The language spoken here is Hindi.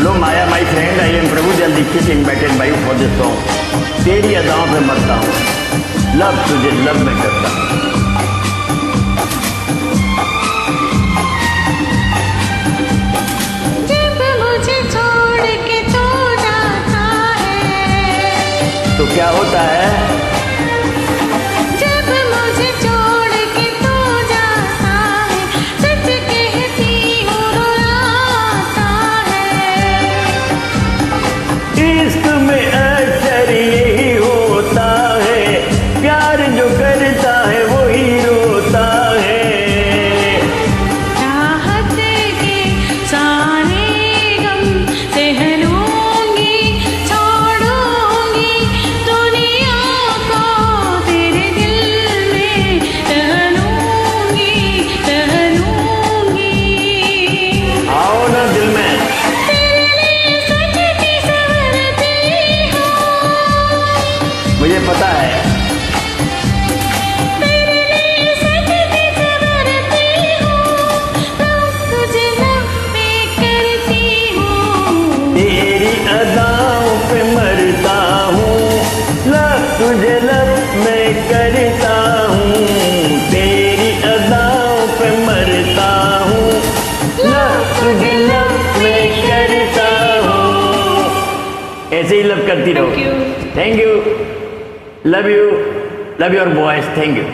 Hello Maya my friend I am Prabhu Jal Dikshit invited by for this song तेरी अदाओं पे मरता हूँ। लव तुझे लव में करता हूँ। है। तो क्या होता है? पता है। हूँ तुझे लब पे करती हूँ। तेरी अदाओं पे मरता हूँ लब तुझे हूँ हूँ लब में करता हूँ। ऐसे ही करती रहो. Thank you love you love your boys thank you